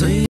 soy